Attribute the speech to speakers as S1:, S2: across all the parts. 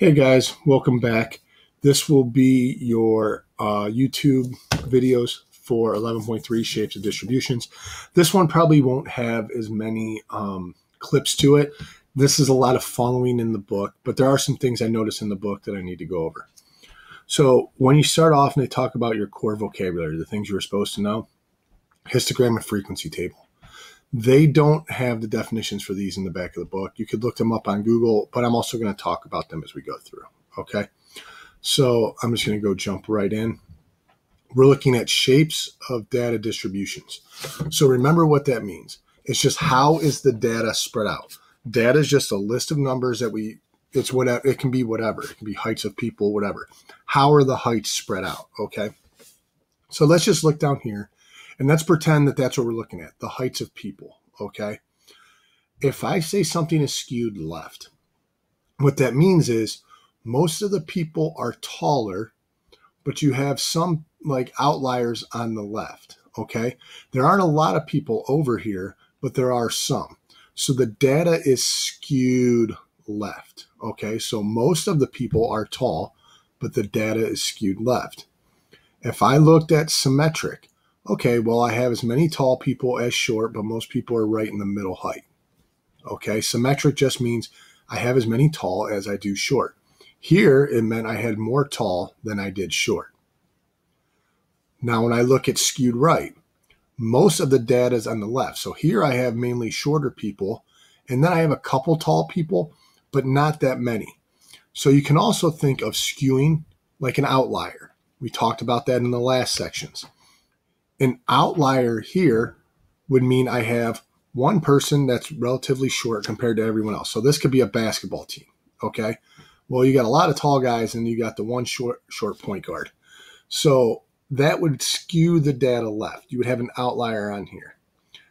S1: Hey guys, welcome back. This will be your uh, YouTube videos for 11.3 shapes of distributions. This one probably won't have as many um, clips to it. This is a lot of following in the book, but there are some things I noticed in the book that I need to go over. So when you start off and they talk about your core vocabulary, the things you were supposed to know, histogram and frequency table. They don't have the definitions for these in the back of the book. You could look them up on Google, but I'm also going to talk about them as we go through. Okay. So I'm just going to go jump right in. We're looking at shapes of data distributions. So remember what that means. It's just how is the data spread out? Data is just a list of numbers that we, it's whatever, it can be whatever. It can be heights of people, whatever. How are the heights spread out? Okay. So let's just look down here and let's pretend that that's what we're looking at the heights of people. Okay. If I say something is skewed left, what that means is most of the people are taller, but you have some like outliers on the left. Okay. There aren't a lot of people over here, but there are some. So the data is skewed left. Okay. So most of the people are tall, but the data is skewed left. If I looked at symmetric, okay, well, I have as many tall people as short, but most people are right in the middle height. Okay, symmetric just means I have as many tall as I do short. Here, it meant I had more tall than I did short. Now, when I look at skewed right, most of the data is on the left. So here I have mainly shorter people, and then I have a couple tall people, but not that many. So you can also think of skewing like an outlier. We talked about that in the last sections. An outlier here would mean I have one person that's relatively short compared to everyone else. So this could be a basketball team. Okay. Well, you got a lot of tall guys and you got the one short short point guard. So that would skew the data left. You would have an outlier on here.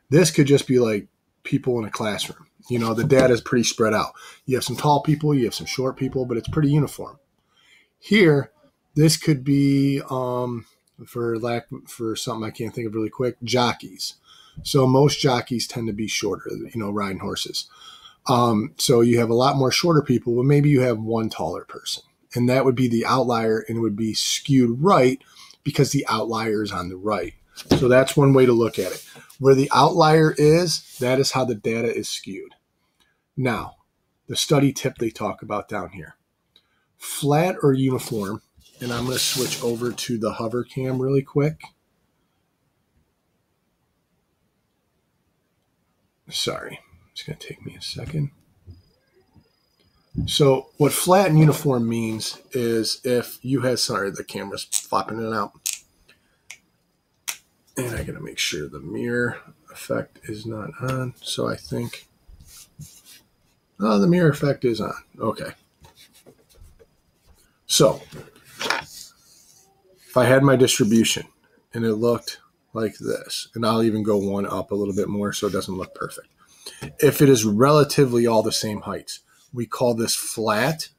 S1: This could just be like people in a classroom. You know, the data is pretty spread out. You have some tall people, you have some short people, but it's pretty uniform. Here, this could be um, for lack for something I can't think of really quick, jockeys. So most jockeys tend to be shorter, you know, riding horses. Um, so you have a lot more shorter people, but maybe you have one taller person, and that would be the outlier, and it would be skewed right because the outlier is on the right. So that's one way to look at it. Where the outlier is, that is how the data is skewed. Now, the study tip they talk about down here flat or uniform and I'm going to switch over to the hover cam really quick. Sorry, it's going to take me a second. So, what flat and uniform means is if you had, sorry, the camera's flopping it out. And I got to make sure the mirror effect is not on. So, I think, oh, the mirror effect is on. Okay. So, if I had my distribution and it looked like this, and I'll even go one up a little bit more so it doesn't look perfect. If it is relatively all the same heights, we call this flat,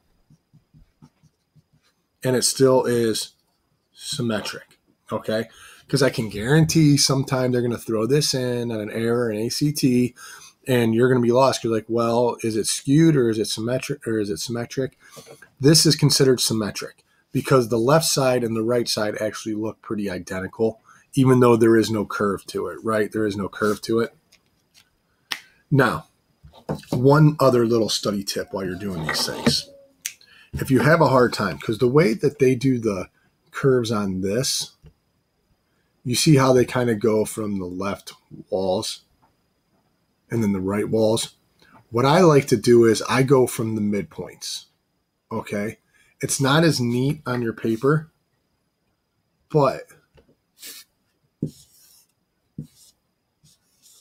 S1: and it still is symmetric, okay? Because I can guarantee sometime they're going to throw this in on an error, an ACT, and you're going to be lost. You're like, well, is it skewed or is it symmetric or is it symmetric? This is considered symmetric because the left side and the right side actually look pretty identical, even though there is no curve to it, right? There is no curve to it. Now, one other little study tip while you're doing these things. If you have a hard time, because the way that they do the curves on this, you see how they kind of go from the left walls and then the right walls. What I like to do is I go from the midpoints. Okay. It's not as neat on your paper, but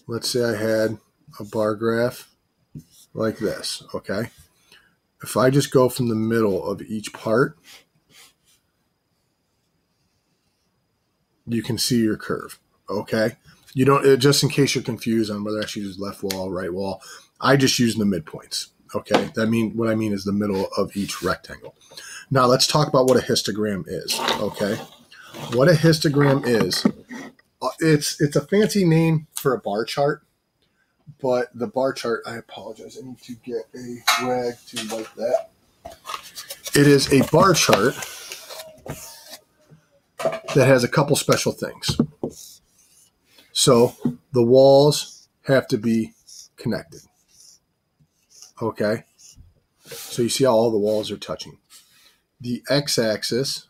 S1: let's say I had a bar graph like this, okay? If I just go from the middle of each part, you can see your curve, okay? You don't, just in case you're confused on whether I should use left wall, right wall, I just use the midpoints. Okay, that mean what I mean is the middle of each rectangle. Now let's talk about what a histogram is. Okay, what a histogram is, uh, it's it's a fancy name for a bar chart, but the bar chart. I apologize. I need to get a rag to wipe that. it is a bar chart that has a couple special things. So the walls have to be connected. Okay. So you see how all the walls are touching. The x axis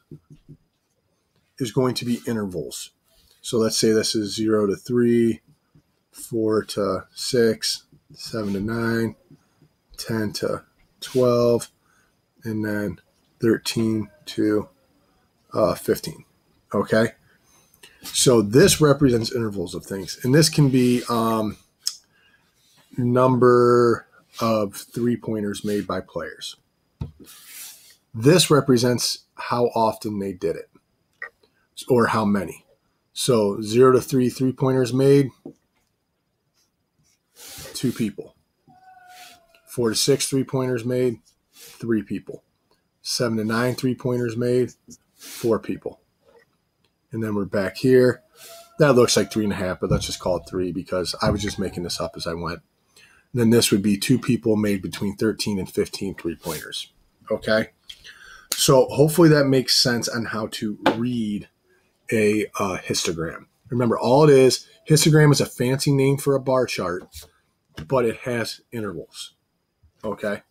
S1: is going to be intervals. So let's say this is 0 to 3, 4 to 6, 7 to 9, 10 to 12, and then 13 to uh, 15. Okay. So this represents intervals of things. And this can be um, number of three pointers made by players. This represents how often they did it or how many. So zero to three three pointers made, two people. Four to six three pointers made, three people. Seven to nine three pointers made, four people. And then we're back here. That looks like three and a half, but let's just call it three because I was just making this up as I went. Then this would be two people made between 13 and 15 three pointers. Okay. So hopefully that makes sense on how to read a uh, histogram. Remember, all it is, histogram is a fancy name for a bar chart, but it has intervals. Okay.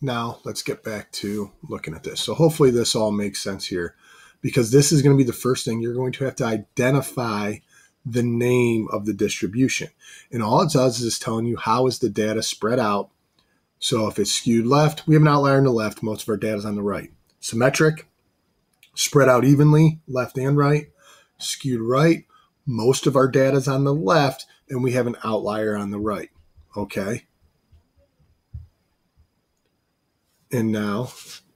S1: Now let's get back to looking at this. So hopefully this all makes sense here because this is going to be the first thing you're going to have to identify the name of the distribution. And all it does is telling you how is the data spread out. So if it's skewed left, we have an outlier on the left. Most of our data is on the right. Symmetric, spread out evenly, left and right. Skewed right, most of our data is on the left, and we have an outlier on the right. Okay. And now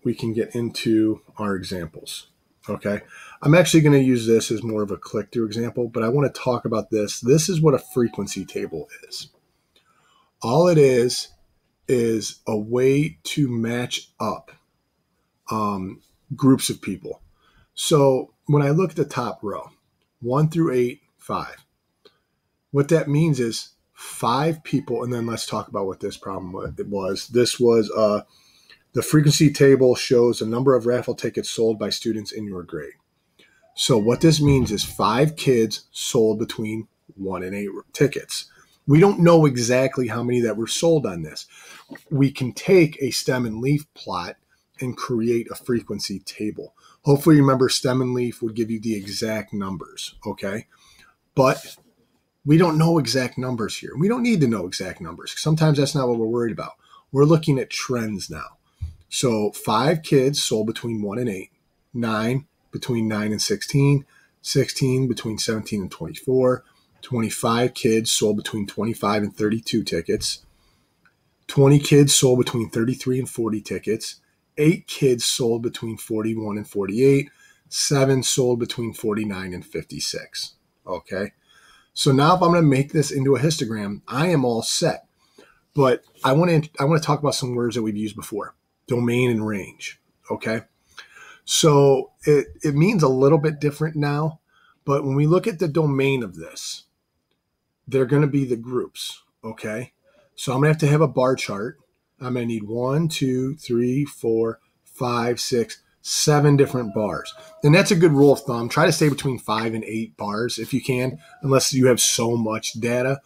S1: we can get into our examples. Okay. I'm actually going to use this as more of a click through example, but I want to talk about this. This is what a frequency table is. All it is is a way to match up um, groups of people. So when I look at the top row, one through eight, five, what that means is five people, and then let's talk about what this problem was. This was uh, the frequency table shows the number of raffle tickets sold by students in your grade. So what this means is five kids sold between one and eight tickets. We don't know exactly how many that were sold on this. We can take a stem and leaf plot and create a frequency table. Hopefully, remember stem and leaf would give you the exact numbers, okay? But we don't know exact numbers here. We don't need to know exact numbers. Sometimes that's not what we're worried about. We're looking at trends now. So five kids sold between one and eight, nine between nine and 16, 16 between 17 and 24, 25 kids sold between 25 and 32 tickets, 20 kids sold between 33 and 40 tickets, eight kids sold between 41 and 48, seven sold between 49 and 56. Okay. So now if I'm going to make this into a histogram, I am all set. But I want to I want to talk about some words that we've used before domain and range. Okay. So it, it means a little bit different now. But when we look at the domain of this, they're going to be the groups. Okay. So I'm going to have to have a bar chart. I'm going to need one, two, three, four, five, six, seven different bars. And that's a good rule of thumb. Try to stay between five and eight bars if you can, unless you have so much data.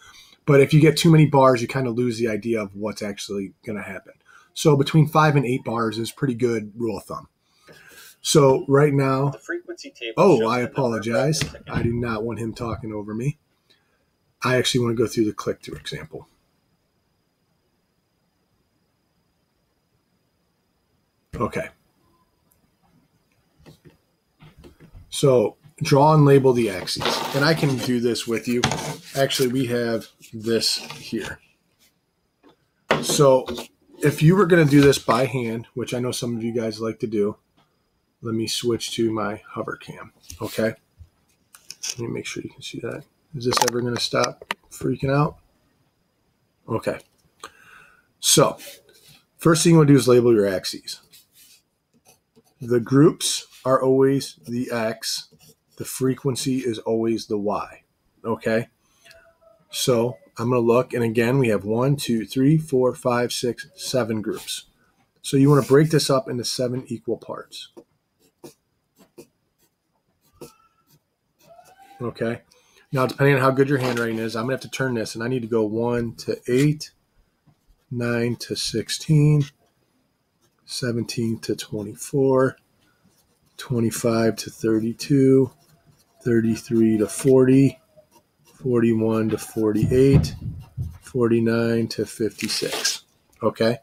S1: But if you get too many bars, you kind of lose the idea of what's actually going to happen. So between five and eight bars is pretty good rule of thumb. So right now,
S2: the frequency table.
S1: Oh, I apologize. I do not want him talking over me. I actually want to go through the click through example. Okay. So draw and label the axes. And I can do this with you. Actually, we have this here. So if you were going to do this by hand, which I know some of you guys like to do, let me switch to my hover cam. Okay. Let me make sure you can see that. Is this ever going to stop freaking out? Okay. So, first thing you want to do is label your axes. The groups are always the X. The frequency is always the Y. Okay. So I'm going to look, and again, we have one, two, three, four, five, six, seven groups. So you want to break this up into seven equal parts. Okay. Now, depending on how good your handwriting is, I'm going to have to turn this, and I need to go 1 to 8, 9 to 16, 17 to 24, 25 to 32, 33 to 40, 41 to 48, 49 to 56. Okay?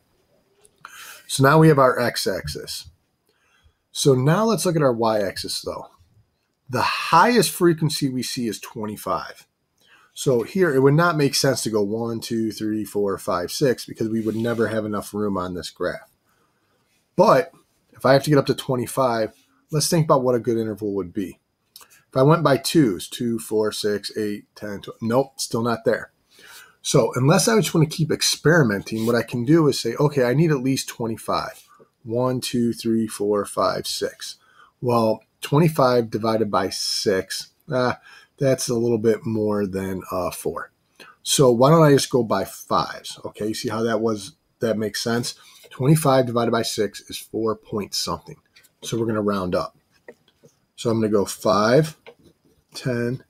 S1: So now we have our x axis. So now let's look at our y axis though. The highest frequency we see is 25. So here it would not make sense to go 1, 2, 3, 4, 5, 6 because we would never have enough room on this graph. But if I have to get up to 25, let's think about what a good interval would be. If I went by twos, 2, 4, 6, 8, 10, 12, nope, still not there. So unless I just want to keep experimenting, what I can do is say, okay, I need at least 25. 1, 2, 3, 4, 5, 6. Well, 25 divided by 6, ah, that's a little bit more than uh, 4. So why don't I just go by 5s? Okay, you see how that was, that makes sense? 25 divided by 6 is 4 point something. So we're going to round up. So I'm going to go 5, 10,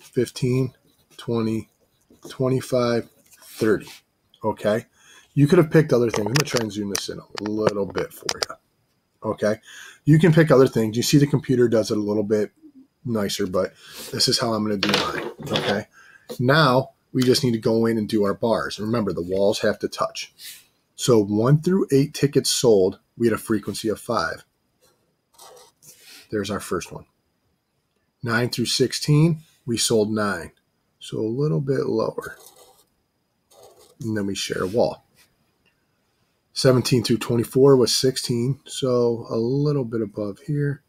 S1: 15, 20, 25, 30. Okay. You could have picked other things. I'm going to try and zoom this in a little bit for you. Okay. You can pick other things. You see the computer does it a little bit nicer, but this is how I'm going to do mine. Okay. Now we just need to go in and do our bars. Remember, the walls have to touch. So one through eight tickets sold, we had a frequency of five. There's our first one. Nine through 16, we sold nine. So a little bit lower. And then we share a wall. 17 through 24 was 16, so a little bit above here.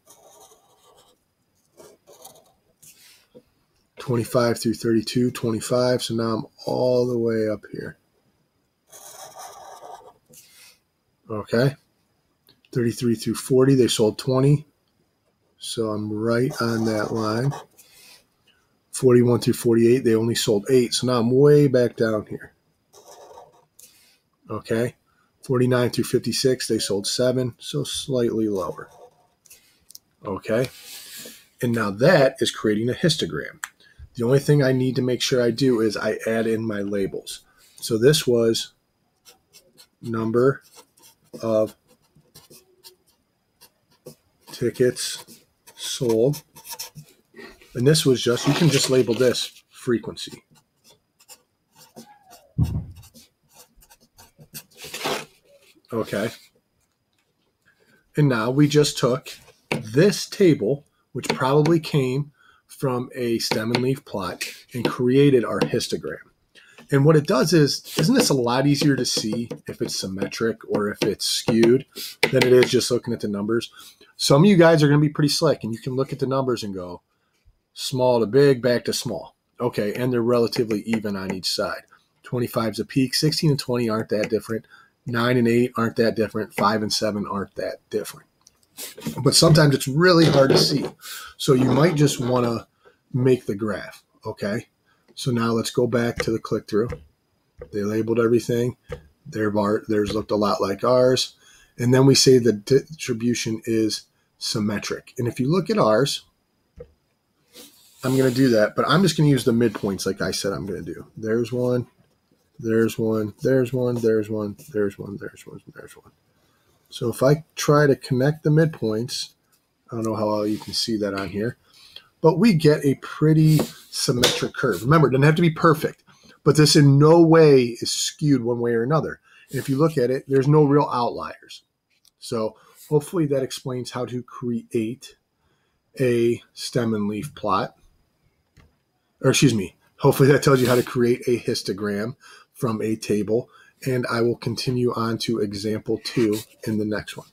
S1: 25 through 32, 25, so now I'm all the way up here. Okay. 33 through 40, they sold 20, so I'm right on that line. 41 through 48, they only sold eight. So now I'm way back down here. Okay. 49 through 56, they sold seven. So slightly lower. Okay. And now that is creating a histogram. The only thing I need to make sure I do is I add in my labels. So this was number of tickets sold and this was just, you can just label this frequency. Okay. And now we just took this table, which probably came from a stem and leaf plot, and created our histogram. And what it does is, isn't this a lot easier to see if it's symmetric or if it's skewed than it is just looking at the numbers? Some of you guys are going to be pretty slick and you can look at the numbers and go, small to big, back to small. Okay, and they're relatively even on each side. 25 is a peak, 16 and 20 aren't that different. 9 and 8 aren't that different. 5 and 7 aren't that different. But sometimes it's really hard to see. So you might just want to make the graph. Okay, so now let's go back to the click through. They labeled everything. Their bar, theirs looked a lot like ours. And then we say the distribution is symmetric. And if you look at ours, I'm going to do that, but I'm just going to use the midpoints like I said I'm going to do. There's one, there's one, there's one, there's one, there's one, there's one, there's one. So if I try to connect the midpoints, I don't know how well you can see that on here, but we get a pretty symmetric curve. Remember, it doesn't have to be perfect, but this in no way is skewed one way or another. And if you look at it, there's no real outliers. So hopefully that explains how to create a stem and leaf plot or excuse me, hopefully that tells you how to create a histogram from a table. And I will continue on to example two in the next one.